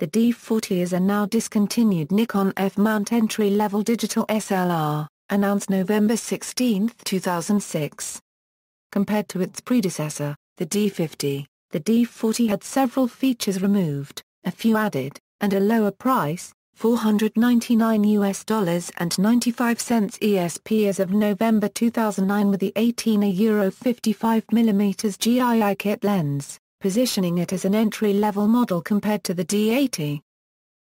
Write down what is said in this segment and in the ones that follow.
The D40 is a now discontinued Nikon F-mount entry-level digital SLR, announced November 16, 2006. Compared to its predecessor, the D50, the D40 had several features removed, a few added, and a lower price, 499 US dollars and 95 cents ESP as of November 2009 with the 18 a Euro 55 mm GII kit lens, positioning it as an entry-level model compared to the D80.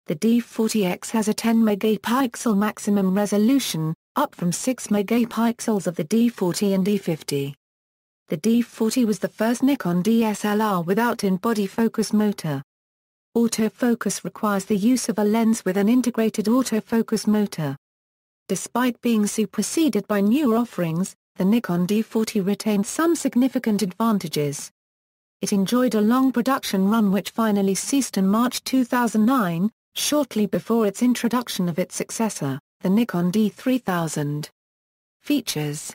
The D40X has a 10 megapixel maximum resolution, up from 6 megapixels of the D40 and D50. The D40 was the first Nikon DSLR without in-body focus motor. Autofocus requires the use of a lens with an integrated autofocus motor. Despite being superseded by newer offerings, the Nikon D40 retained some significant advantages. It enjoyed a long production run which finally ceased in March 2009, shortly before its introduction of its successor, the Nikon D3000. Features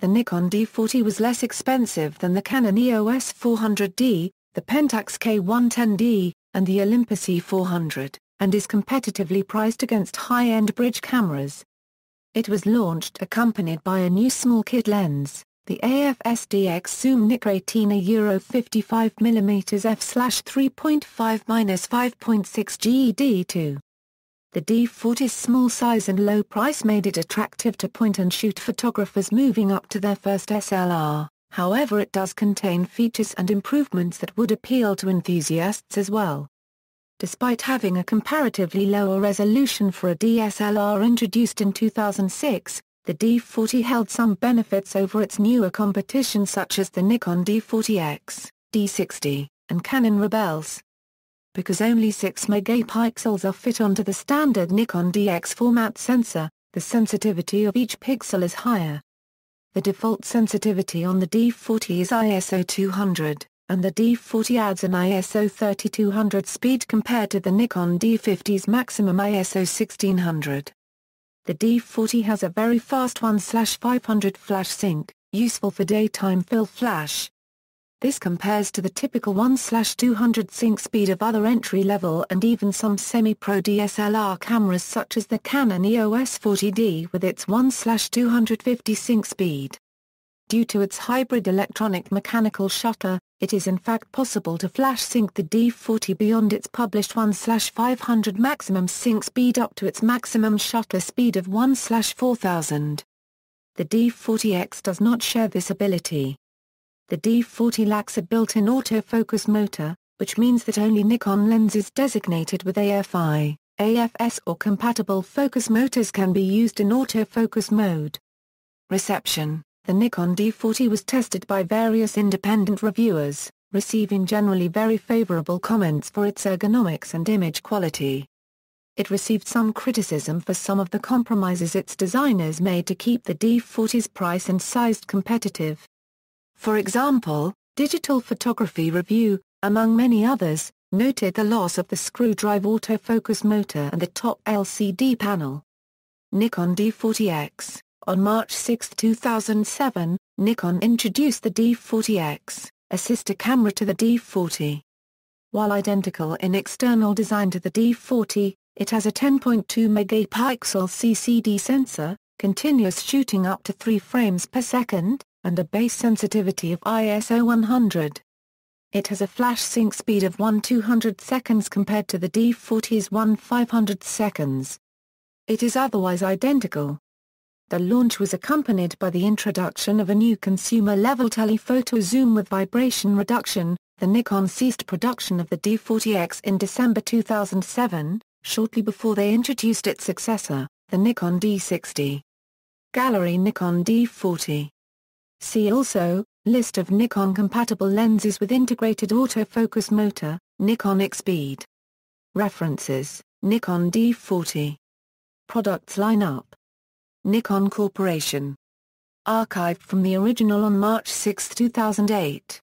The Nikon D40 was less expensive than the Canon EOS 400D, the Pentax K110D, and the Olympus E400, and is competitively priced against high-end bridge cameras. It was launched accompanied by a new small kit lens, the AF-SDX Zoom Nik Retina Euro 55mm f/3.5-5.6 GED2. The D40's small size and low price made it attractive to point-and-shoot photographers moving up to their first SLR. However it does contain features and improvements that would appeal to enthusiasts as well. Despite having a comparatively lower resolution for a DSLR introduced in 2006, the D40 held some benefits over its newer competition such as the Nikon D40X, D60, and Canon Rebels. Because only 6 megapixels are fit onto the standard Nikon DX format sensor, the sensitivity of each pixel is higher. The default sensitivity on the D40 is ISO 200, and the D40 adds an ISO 3200 speed compared to the Nikon D50's maximum ISO 1600. The D40 has a very fast 1-500 flash sync, useful for daytime fill flash. This compares to the typical 1-200 sync speed of other entry-level and even some semi-pro DSLR cameras such as the Canon EOS 40D with its 1-250 sync speed. Due to its hybrid electronic mechanical shutter, it is in fact possible to flash sync the D40 beyond its published 1-500 maximum sync speed up to its maximum shutter speed of 1-4000. The D40X does not share this ability. The D40 lacks a built-in autofocus motor, which means that only Nikon lenses designated with AFI, AFS or compatible focus motors can be used in autofocus mode. Reception The Nikon D40 was tested by various independent reviewers, receiving generally very favorable comments for its ergonomics and image quality. It received some criticism for some of the compromises its designers made to keep the D40's price and size competitive. For example, Digital Photography Review, among many others, noted the loss of the screw-drive autofocus motor and the top LCD panel. Nikon D40X On March 6, 2007, Nikon introduced the D40X, a sister camera to the D40. While identical in external design to the D40, it has a 10.2 megapixel CCD sensor, continuous shooting up to 3 frames per second, and a base sensitivity of ISO 100. It has a flash sync speed of 1 200 seconds compared to the D40's 1 500 seconds. It is otherwise identical. The launch was accompanied by the introduction of a new consumer-level telephoto zoom with vibration reduction. The Nikon ceased production of the D40X in December 2007, shortly before they introduced its successor, the Nikon D60. Gallery Nikon D40 See also, List of Nikon-compatible lenses with integrated autofocus motor, Nikon EXPEED. References, Nikon D40. Products lineup. Nikon Corporation. Archived from the original on March 6, 2008.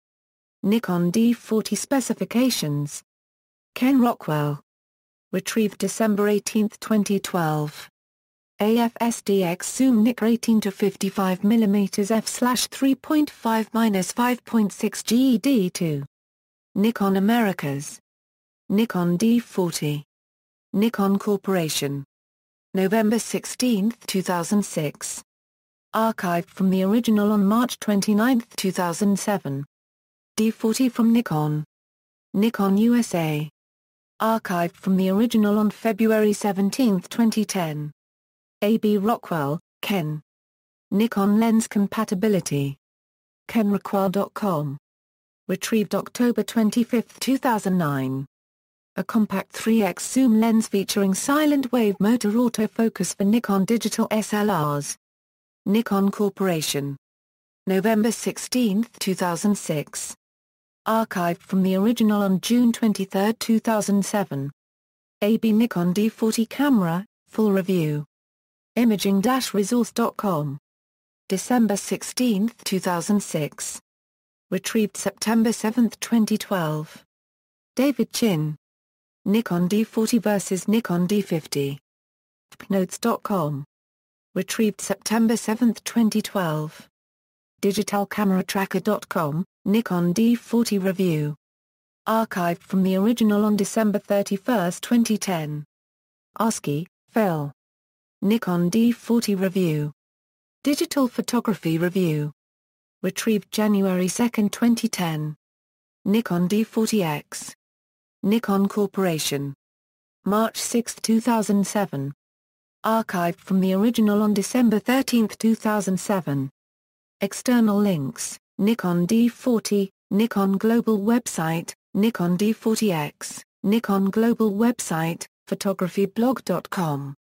Nikon D40 specifications. Ken Rockwell. Retrieved December 18, 2012. AF-SDX Zoom Nik rating to 55 mm f/3.5-5.6 GED2. Nikon Americas. Nikon D40. Nikon Corporation. November 16, 2006. Archived from the original on March 29, 2007. D40 from Nikon. Nikon USA. Archived from the original on February 17, 2010. A.B. Rockwell, Ken. Nikon lens compatibility. kenrockwell.com. Retrieved October 25, 2009. A compact 3x zoom lens featuring silent wave motor autofocus for Nikon digital SLRs. Nikon Corporation. November 16, 2006. Archived from the original on June 23, 2007. AB Nikon D40 camera, full review. Imaging-resource.com. December 16, 2006. Retrieved September 7, 2012. David Chin. Nikon D40 vs Nikon D50. Notes.com. Retrieved September 7, 2012. DigitalCameraTracker.com, Nikon D40 Review. Archived from the original on December 31, 2010. Askey, Phil. Nikon D40 Review. Digital Photography Review. Retrieved January 2, 2010. Nikon D40X. Nikon Corporation. March 6, 2007. Archived from the original on December 13, 2007. External links, Nikon D40, Nikon Global website, Nikon D40X, Nikon Global website, photographyblog.com.